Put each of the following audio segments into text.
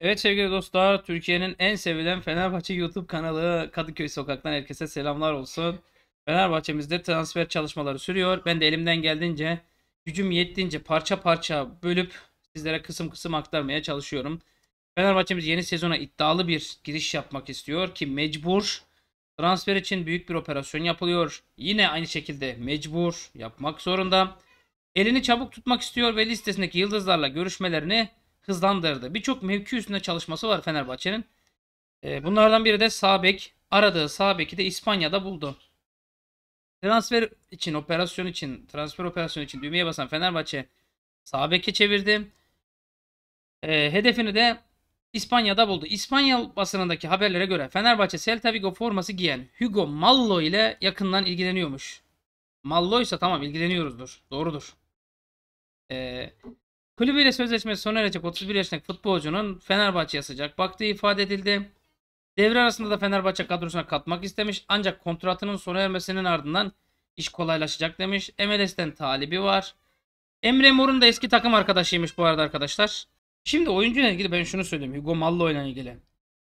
Evet sevgili dostlar, Türkiye'nin en sevilen Fenerbahçe YouTube kanalı Kadıköy Sokak'tan herkese selamlar olsun. Fenerbahçe'mizde transfer çalışmaları sürüyor. Ben de elimden geldiğince, gücüm yettiğince parça parça bölüp sizlere kısım kısım aktarmaya çalışıyorum. Fenerbahçe'miz yeni sezona iddialı bir giriş yapmak istiyor ki mecbur. Transfer için büyük bir operasyon yapılıyor. Yine aynı şekilde mecbur yapmak zorunda. Elini çabuk tutmak istiyor ve listesindeki yıldızlarla görüşmelerini hızlandırdı. Birçok mevki üstünde çalışması var Fenerbahçe'nin. E, bunlardan biri de sağ bek. Aradığı sağ beki de İspanya'da buldu. Transfer için, operasyon için, transfer operasyonu için düğmeye basan Fenerbahçe sağ çevirdi. E, hedefini de İspanya'da buldu. İspanyol basınındaki haberlere göre Fenerbahçe Celta Vigo forması giyen Hugo Mallo ile yakından ilgileniyormuş. Mallo ise tamam ilgileniyoruzdur. Doğrudur. Ee, kulübüyle sözleşmesi sona erecek 31 yaşındaki futbolcunun Fenerbahçe'ye sıcak baktığı ifade edildi. Devre arasında da Fenerbahçe kadrosuna katmak istemiş ancak kontratının sona ermesinin ardından iş kolaylaşacak demiş. MLS'ten talibi var. Emre Mor'un da eski takım arkadaşıymış bu arada arkadaşlar. Şimdi oyuncuyla ilgili ben şunu söyleyeyim. Hugo Mallo ile ilgili.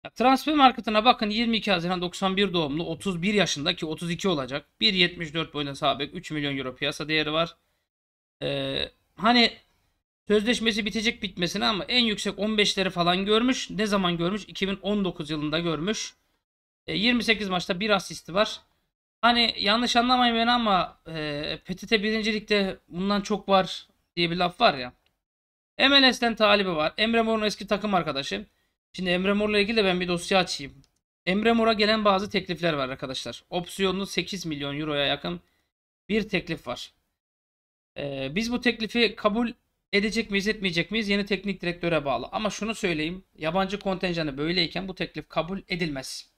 Ya, transfer marketine bakın 22 Haziran 91 doğumlu 31 yaşında ki 32 olacak. 1.74 boyunda sağ bek 3 milyon euro piyasa değeri var. Ee, hani sözleşmesi bitecek bitmesine ama en yüksek 15'leri falan görmüş. Ne zaman görmüş? 2019 yılında görmüş. Ee, 28 maçta bir asisti var. Hani yanlış anlamayın beni ama e, PTT birincilikte bundan çok var diye bir laf var ya. MLS'ten talibi var. Emre Mor'un eski takım arkadaşı. Şimdi Emre Mor'la ilgili de ben bir dosya açayım. Emre Mor'a gelen bazı teklifler var arkadaşlar. Opsiyonlu 8 milyon euroya yakın bir teklif var. Ee, biz bu teklifi kabul edecek miyiz etmeyecek miyiz yeni teknik direktöre bağlı. Ama şunu söyleyeyim. Yabancı kontenjanı böyleyken bu teklif kabul edilmez.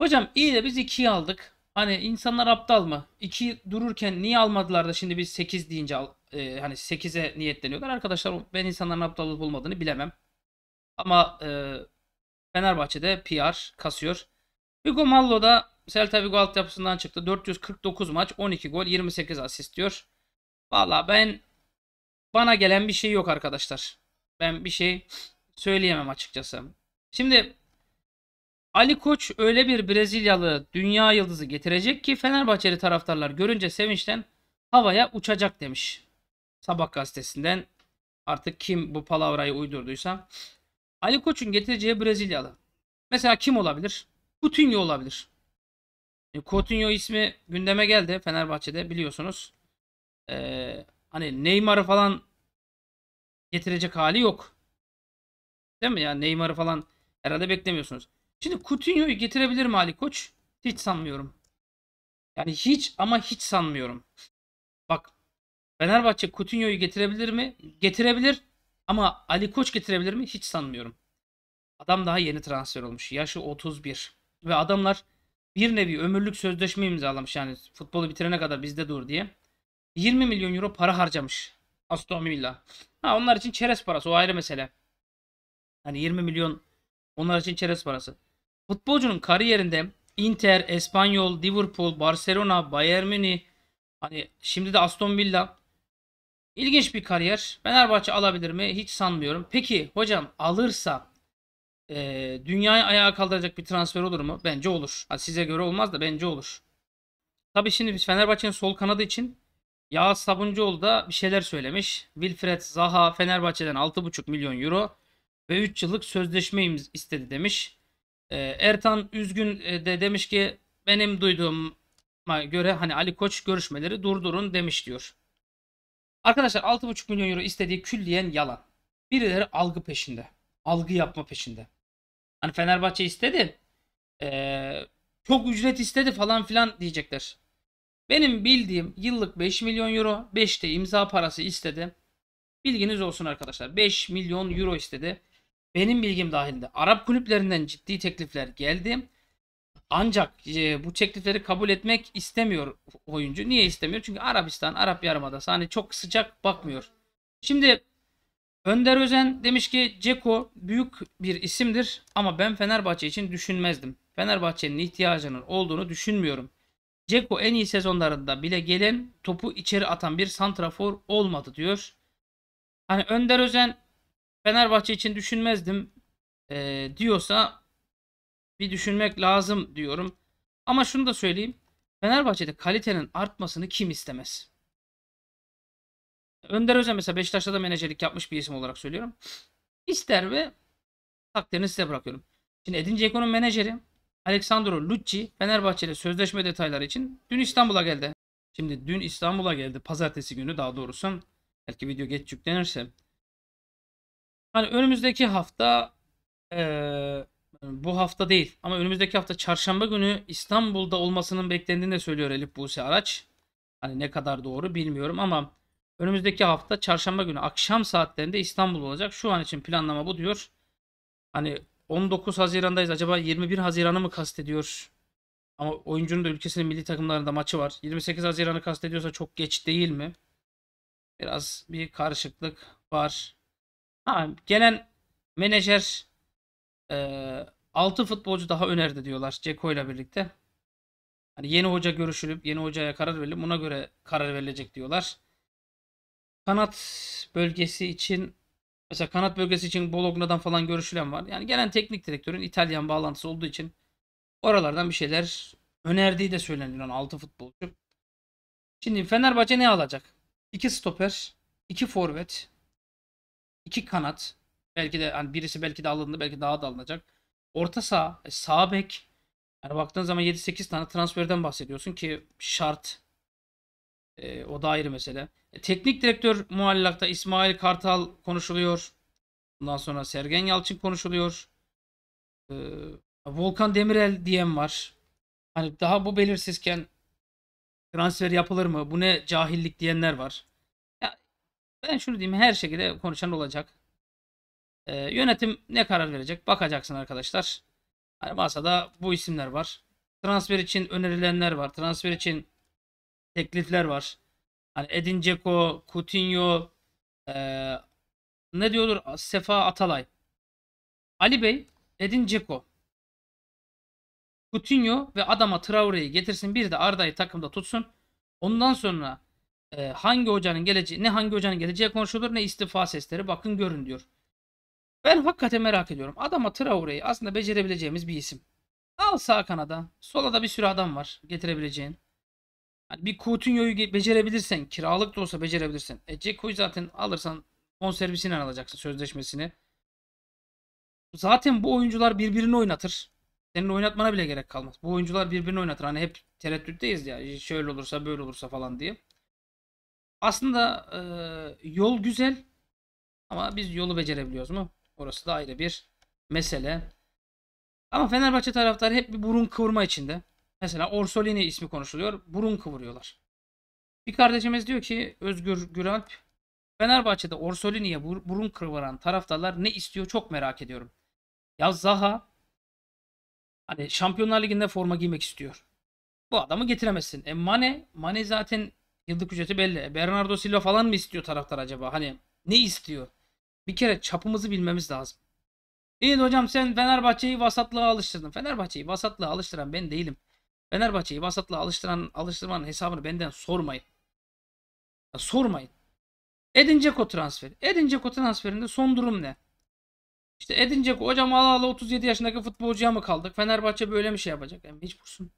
Hocam iyi de biz 2'yi aldık. Hani insanlar aptal mı? 2 dururken niye almadılar da şimdi biz 8 deyince al, e, hani 8'e niyetleniyorlar. Arkadaşlar ben insanların aptal olup olmadığını bilemem. Ama e, Fenerbahçe'de PR kasıyor. Hugo Mallo da Celta Vigo altyapısından çıktı. 449 maç, 12 gol, 28 asist diyor. Valla ben bana gelen bir şey yok arkadaşlar. Ben bir şey söyleyemem açıkçası. Şimdi Ali Koç öyle bir Brezilyalı dünya yıldızı getirecek ki Fenerbahçeli taraftarlar görünce sevinçten havaya uçacak demiş. Sabah gazetesinden artık kim bu palavrayı uydurduysa. Ali Koç'un getireceği Brezilyalı. Mesela kim olabilir? Coutinho olabilir. E, Coutinho ismi gündeme geldi Fenerbahçe'de biliyorsunuz. Ee, hani Neymar'ı falan getirecek hali yok. Değil mi? Yani Neymar'ı falan herhalde beklemiyorsunuz. Şimdi Coutinho'yu getirebilir mi Ali Koç? Hiç sanmıyorum. Yani hiç ama hiç sanmıyorum. Bak Fenerbahçe Coutinho'yu getirebilir mi? Getirebilir. Ama Ali Koç getirebilir mi? Hiç sanmıyorum. Adam daha yeni transfer olmuş. Yaşı 31. Ve adamlar bir nevi ömürlük sözleşme imzalamış. Yani futbolu bitirene kadar bizde dur diye. 20 milyon euro para harcamış. Aston Villa. Ha onlar için çerez parası o ayrı mesele. Hani 20 milyon onlar için çerez parası. Futbolcunun kariyerinde Inter, Espanyol, Liverpool, Barcelona, Bayern Münih hani şimdi de Aston Villa İlginç bir kariyer. Fenerbahçe alabilir mi? Hiç sanmıyorum. Peki hocam alırsa e, dünyayı ayağa kaldıracak bir transfer olur mu? Bence olur. Ha, size göre olmaz da bence olur. Tabii şimdi biz Fenerbahçe'nin sol kanadı için Yağız Sabuncuoğlu da bir şeyler söylemiş. Wilfred Zaha Fenerbahçe'den 6,5 milyon euro ve 3 yıllık sözleşme istedi demiş. E, Ertan Üzgün e, de demiş ki benim duyduğuma göre hani Ali Koç görüşmeleri durdurun demiş diyor. Arkadaşlar 6,5 milyon euro istediği külliyen yalan. Birileri algı peşinde. Algı yapma peşinde. Hani Fenerbahçe istedi. Ee, çok ücret istedi falan filan diyecekler. Benim bildiğim yıllık 5 milyon euro. 5 de imza parası istedi. Bilginiz olsun arkadaşlar. 5 milyon euro istedi. Benim bilgim dahilinde. Arap kulüplerinden ciddi teklifler geldi. Ancak e, bu teklifleri kabul etmek istemiyor oyuncu. Niye istemiyor? Çünkü Arabistan, Arap Yarımadası hani çok sıcak bakmıyor. Şimdi Önder Özen demiş ki Ceko büyük bir isimdir ama ben Fenerbahçe için düşünmezdim. Fenerbahçe'nin ihtiyacının olduğunu düşünmüyorum. Ceko en iyi sezonlarında bile gelen topu içeri atan bir santrafor olmadı diyor. Hani Önder Özen Fenerbahçe için düşünmezdim e, diyorsa bir düşünmek lazım diyorum. Ama şunu da söyleyeyim. Fenerbahçe'de kalitenin artmasını kim istemez? Önder Özen mesela Beşiktaş'ta da menajerlik yapmış bir isim olarak söylüyorum. İster ve takdirini size bırakıyorum. Şimdi Edin Dzeko'nun menajeri Alexandro Lucci Fenerbahçe'yle sözleşme detayları için dün İstanbul'a geldi. Şimdi dün İstanbul'a geldi. Pazartesi günü daha doğrusu. Belki video geç yüklenirse. Hani önümüzdeki hafta eee, bu hafta değil ama önümüzdeki hafta çarşamba günü İstanbul'da olmasının beklendiğini de söylüyor Elif Buse Araç. Hani ne kadar doğru bilmiyorum ama önümüzdeki hafta çarşamba günü akşam saatlerinde İstanbul olacak. Şu an için planlama bu diyor. Hani 19 Haziran'dayız. Acaba 21 Haziran'ı mı kastediyor? Ama oyuncunun da ülkesinin milli takımlarında maçı var. 28 Haziran'ı kastediyorsa çok geç değil mi? Biraz bir karışıklık var. Ha, gelen menajer e, 6 futbolcu daha önerdi diyorlar Ceko ile birlikte. Hani yeni hoca görüşülüp yeni hocaya karar verilip buna göre karar verilecek diyorlar. Kanat bölgesi için mesela kanat bölgesi için Bologna'dan falan görüşülen var. Yani gelen teknik direktörün İtalyan bağlantısı olduğu için oralardan bir şeyler önerdiği de söyleniyor 6 futbolcu. Şimdi Fenerbahçe ne alacak? 2 stoper, 2 forvet, 2 kanat. Belki de hani birisi belki de alındı, belki daha da alınacak. Orta saha, e, sağ bek. Yani baktığın zaman 7-8 tane transferden bahsediyorsun ki şart. E, o da ayrı mesele. E, teknik direktör muallakta İsmail Kartal konuşuluyor. Ondan sonra Sergen Yalçın konuşuluyor. E, Volkan Demirel diyen var. Hani daha bu belirsizken transfer yapılır mı? Bu ne cahillik diyenler var. Ya ben şunu diyeyim her şekilde konuşan olacak. Ee, yönetim ne karar verecek? Bakacaksın arkadaşlar. Hani masada bu isimler var. Transfer için önerilenler var. Transfer için teklifler var. Hani Edin Dzeko, Coutinho, ee, ne diyordur? Sefa Atalay. Ali Bey, Edin Dzeko, Coutinho ve adama Traore'yi getirsin. Bir de Arda'yı takımda tutsun. Ondan sonra e, hangi hocanın geleceği, ne hangi hocanın geleceği konuşulur ne istifa sesleri bakın görün diyor. Ben hakikaten merak ediyorum. Adama Traore'yi aslında becerebileceğimiz bir isim. Al sağ kanada. Sola da bir sürü adam var getirebileceğin. Hani bir Coutinho'yu becerebilirsen, kiralık da olsa becerebilirsen. E Ceko'yu zaten alırsan bonservisini alacaksın sözleşmesini. Zaten bu oyuncular birbirini oynatır. Senin oynatmana bile gerek kalmaz. Bu oyuncular birbirini oynatır. Hani hep tereddütteyiz ya. Şöyle olursa böyle olursa falan diye. Aslında e, yol güzel ama biz yolu becerebiliyoruz mu? Orası da ayrı bir mesele. Ama Fenerbahçe taraftarı hep bir burun kıvırma içinde. Mesela Orsolini ismi konuşuluyor. Burun kıvırıyorlar. Bir kardeşimiz diyor ki Özgür Güralp Fenerbahçe'de Orsolini'ye bur- burun kıvıran taraftarlar ne istiyor çok merak ediyorum. Ya Zaha hani Şampiyonlar Ligi'nde forma giymek istiyor. Bu adamı getiremezsin. E Mane, Mane zaten yıllık ücreti belli. E, Bernardo Silva falan mı istiyor taraftar acaba? Hani ne istiyor? Bir kere çapımızı bilmemiz lazım. İyi hocam sen Fenerbahçe'yi vasatlığa alıştırdın. Fenerbahçe'yi vasatlığa alıştıran ben değilim. Fenerbahçe'yi vasatlığa alıştıran alıştırmanın hesabını benden sormayın. Ya sormayın. Edin Dzeko transferi. Edin Dzeko transferinde son durum ne? İşte Edin Dzeko hocam ala ala 37 yaşındaki futbolcuya mı kaldık? Fenerbahçe böyle mi şey yapacak? Yani mecbursun.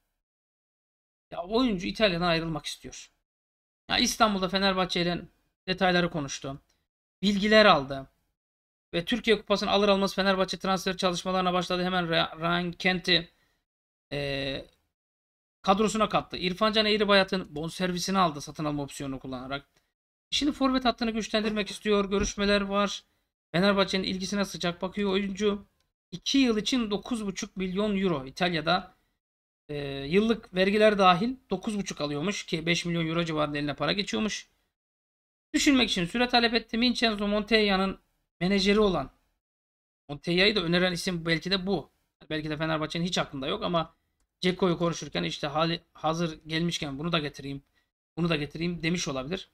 Ya oyuncu İtalya'dan ayrılmak istiyor. Ya İstanbul'da Fenerbahçe ile detayları konuştu. Bilgiler aldı. Ve Türkiye Kupası'nı alır almaz Fenerbahçe transfer çalışmalarına başladı. Hemen Ryan Kent'i eee kadrosuna kattı. İrfan Can Eğribayat'ın bonservisini aldı satın alma opsiyonunu kullanarak. Şimdi forvet hattını güçlendirmek istiyor. Görüşmeler var. Fenerbahçe'nin ilgisine sıcak bakıyor oyuncu. 2 yıl için 9,5 milyon euro İtalya'da e, yıllık vergiler dahil 9,5 alıyormuş ki 5 milyon euro civarında eline para geçiyormuş. Düşünmek için süre talep etti. Vincenzo Montella'nın menajeri olan Montella'yı da öneren isim belki de bu. Belki de Fenerbahçe'nin hiç aklında yok ama Ceko'yu konuşurken işte hali hazır gelmişken bunu da getireyim. Bunu da getireyim demiş olabilir.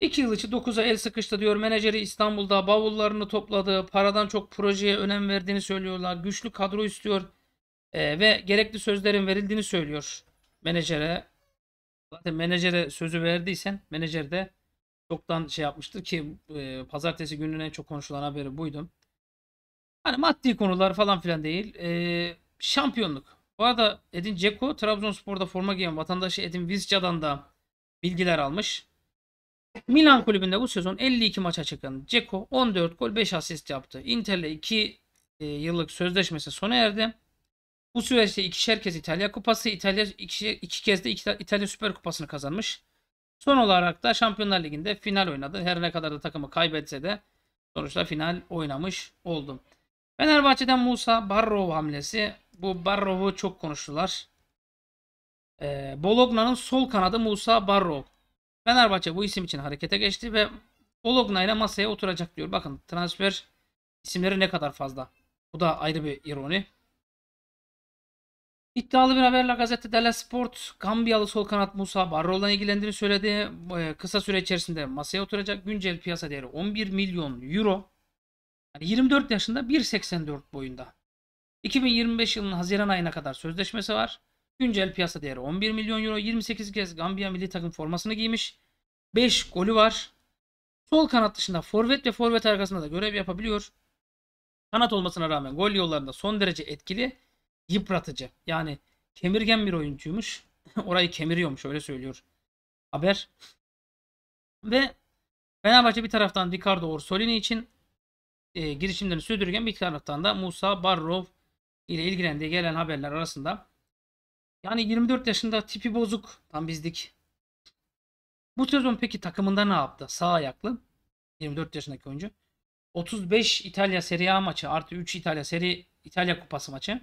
2 yıl içi 9'a el sıkıştı diyor. Menajeri İstanbul'da bavullarını topladı. Paradan çok projeye önem verdiğini söylüyorlar. Güçlü kadro istiyor. Ee, ve gerekli sözlerin verildiğini söylüyor menajere. Zaten menajere sözü verdiysen menajer de çoktan şey yapmıştır ki e, pazartesi gününün en çok konuşulan haberi buydu. Hani maddi konular falan filan değil. E, şampiyonluk. Bu arada Edin Dzeko Trabzonspor'da forma giyen vatandaşı Edin Vizca'dan da bilgiler almış. Milan kulübünde bu sezon 52 maça çıkan Dzeko 14 gol 5 asist yaptı. Inter'le 2 e, yıllık sözleşmesi sona erdi. Bu süreçte ikişer kez İtalya Kupası, İtalya iki, iki kez de İta- İtalya Süper Kupası'nı kazanmış. Son olarak da Şampiyonlar Ligi'nde final oynadı. Her ne kadar da takımı kaybetse de sonuçta final oynamış oldu. Fenerbahçe'den Musa Barrow hamlesi. Bu Barrow'u çok konuştular. Ee, Bologna'nın sol kanadı Musa Barrow. Fenerbahçe bu isim için harekete geçti ve Bologna ile masaya oturacak diyor. Bakın transfer isimleri ne kadar fazla. Bu da ayrı bir ironi. İddialı bir haberle gazete Della Sport Gambiyalı sol kanat Musa Barro'la ilgilendiğini söyledi. E, Kısa süre içerisinde masaya oturacak. Güncel piyasa değeri 11 milyon euro. Yani 24 yaşında 1.84 boyunda. 2025 yılının Haziran ayına kadar sözleşmesi var. Güncel piyasa değeri 11 milyon euro. 28 kez Gambiya milli takım formasını giymiş. 5 golü var. Sol kanat dışında forvet ve forvet arkasında da görev yapabiliyor. Kanat olmasına rağmen gol yollarında son derece etkili, yıpratıcı. Yani kemirgen bir oyuncuymuş. Orayı kemiriyormuş öyle söylüyor haber. Ve Fenerbahçe bir taraftan Ricardo Orsolini için e, girişimlerini sürdürürken bir taraftan da Musa Barrov ile ilgilendiği gelen haberler arasında yani 24 yaşında tipi bozuk tam bizdik. Bu sezon peki takımında ne yaptı? Sağ ayaklı 24 yaşındaki oyuncu. 35 İtalya Serie A maçı artı 3 İtalya Seri İtalya Kupası maçı.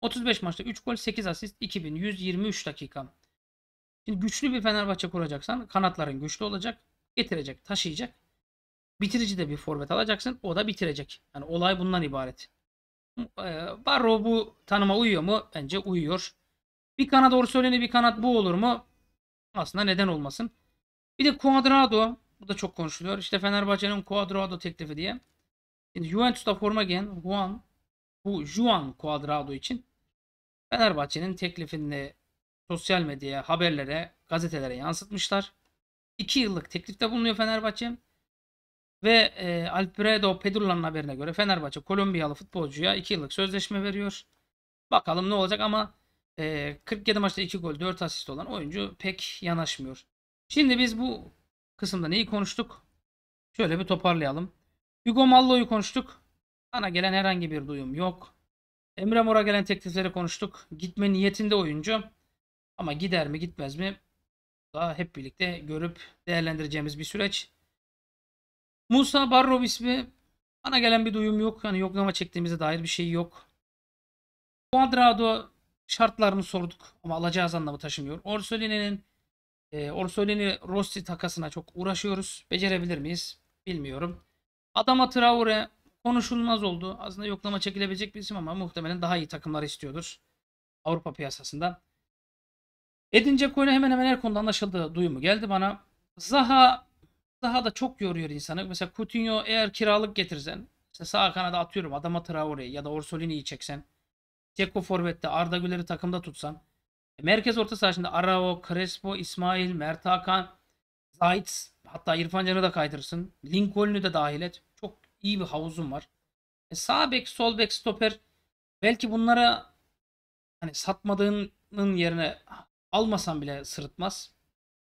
35 maçta 3 gol 8 asist 2123 dakika. Şimdi güçlü bir Fenerbahçe kuracaksan kanatların güçlü olacak. Getirecek, taşıyacak. Bitirici de bir forvet alacaksın. O da bitirecek. Yani olay bundan ibaret. Ee, Barro bu tanıma uyuyor mu? Bence uyuyor. Bir kanat Orsolini bir kanat bu olur mu? Aslında neden olmasın. Bir de Cuadrado. Bu da çok konuşuluyor. İşte Fenerbahçe'nin Cuadrado teklifi diye. Şimdi Juventus'ta forma giyen Juan bu Juan Cuadrado için Fenerbahçe'nin teklifini sosyal medyaya, haberlere, gazetelere yansıtmışlar. 2 yıllık teklifte bulunuyor Fenerbahçe. Ve e, Alfredo Pedro'nun haberine göre Fenerbahçe Kolombiyalı futbolcuya 2 yıllık sözleşme veriyor. Bakalım ne olacak ama e, 47 maçta 2 gol 4 asist olan oyuncu pek yanaşmıyor. Şimdi biz bu kısımda neyi konuştuk? Şöyle bir toparlayalım. Hugo Mallo'yu konuştuk. Bana gelen herhangi bir duyum yok. Emre Mor'a gelen teklifleri konuştuk. Gitme niyetinde oyuncu. Ama gider mi gitmez mi? Daha hep birlikte görüp değerlendireceğimiz bir süreç. Musa Barrov ismi bana gelen bir duyum yok. Yani yoklama çektiğimize dair bir şey yok. Cuadrado şartlarını sorduk ama alacağız anlamı taşımıyor. Orsolini'nin e, Orsolini Rossi takasına çok uğraşıyoruz. Becerebilir miyiz? Bilmiyorum. Adama Traore konuşulmaz oldu. Aslında yoklama çekilebilecek bir isim ama muhtemelen daha iyi takımlar istiyordur. Avrupa piyasasında. Edin Dzeko'yla hemen hemen her konuda anlaşıldığı duyumu geldi bana. Zaha Zaha da çok yoruyor insanı. Mesela Coutinho eğer kiralık getirsen işte sağ kanada atıyorum adama Traore'yi ya da Orsolini'yi çeksen Ceko forvette Arda Güler'i takımda tutsan e, merkez orta saha şimdi Arao, Crespo, İsmail, Mert Hakan, Zayt hatta İrfan Can'ı da kaydırırsın. Lincoln'u da dahil et. Çok iyi bir havuzun var. E, sağ bek, sol bek, stoper belki bunlara hani satmadığının yerine almasan bile sırıtmaz.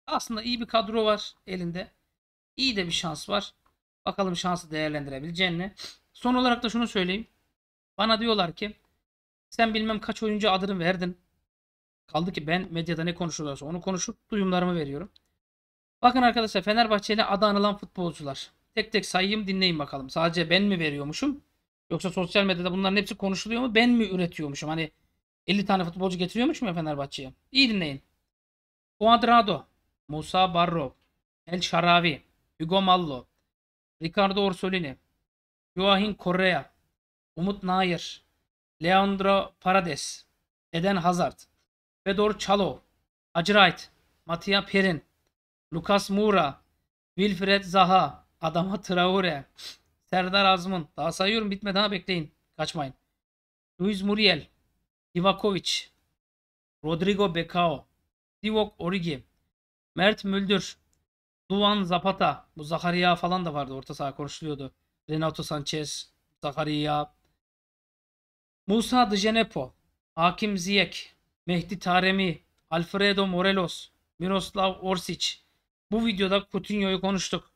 Aslında iyi bir kadro var elinde. İyi de bir şans var. Bakalım şansı değerlendirebileceğini. Son olarak da şunu söyleyeyim. Bana diyorlar ki sen bilmem kaç oyuncu adını verdin. Kaldı ki ben medyada ne konuşuluyorsa onu konuşup duyumlarımı veriyorum. Bakın arkadaşlar Fenerbahçe ile adı anılan futbolcular. Tek tek sayayım dinleyin bakalım. Sadece ben mi veriyormuşum? Yoksa sosyal medyada bunların hepsi konuşuluyor mu? Ben mi üretiyormuşum? Hani 50 tane futbolcu getiriyormuşum ya Fenerbahçe'ye. İyi dinleyin. Cuadrado, Musa Barro, El Şaravi, Hugo Mallo, Ricardo Orsolini, Joaquin Correa, Umut Nair, Leandro Paredes, Eden Hazard, Fedor Çalov, Acırayt, Mattia Perin, Lucas Moura, Wilfred Zaha, Adama Traore, Serdar Azmun. Daha sayıyorum bitmedi ha bekleyin. Kaçmayın. Luis Muriel, Divakovic, Rodrigo Becao, Divok Origi, Mert Müldür, Duan Zapata. Bu Zakaria falan da vardı. Orta saha konuşuluyordu. Renato Sanchez. Zakaria. Musa Djenepo. Hakim Ziyech. Mehdi Taremi. Alfredo Morelos. Miroslav Orsic. Bu videoda Coutinho'yu konuştuk.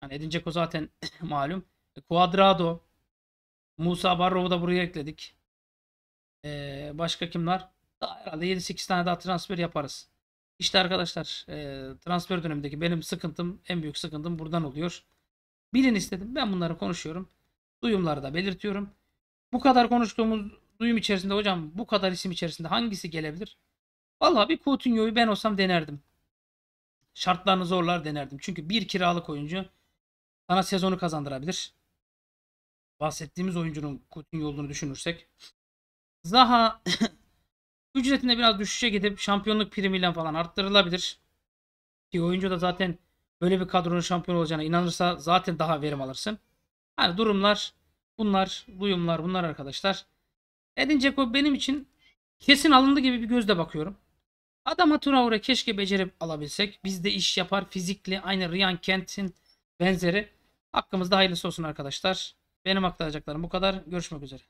Hani Edin Dzeko zaten malum. Cuadrado. Musa Barrov'u da buraya ekledik. Ee, başka kim var? Daha herhalde 7-8 tane daha transfer yaparız. İşte arkadaşlar e, transfer dönemindeki benim sıkıntım en büyük sıkıntım buradan oluyor. Bilin istedim. Ben bunları konuşuyorum. Duyumları da belirtiyorum. Bu kadar konuştuğumuz duyum içerisinde hocam bu kadar isim içerisinde hangisi gelebilir? Vallahi bir Coutinho'yu ben olsam denerdim. Şartlarını zorlar denerdim. Çünkü bir kiralık oyuncu sana sezonu kazandırabilir. Bahsettiğimiz oyuncunun Coutinho olduğunu düşünürsek. Zaha ücretinde biraz düşüşe gidip şampiyonluk primiyle falan arttırılabilir. Ki oyuncu da zaten böyle bir kadronun şampiyon olacağına inanırsa zaten daha verim alırsın. Hani durumlar bunlar, duyumlar bunlar arkadaşlar. Edin Dzeko benim için kesin alındı gibi bir gözle bakıyorum. Adama Traore keşke becerip alabilsek. Bizde iş yapar fizikli aynı Ryan Kent'in benzeri. Hakkımızda hayırlısı olsun arkadaşlar. Benim aktaracaklarım bu kadar. Görüşmek üzere.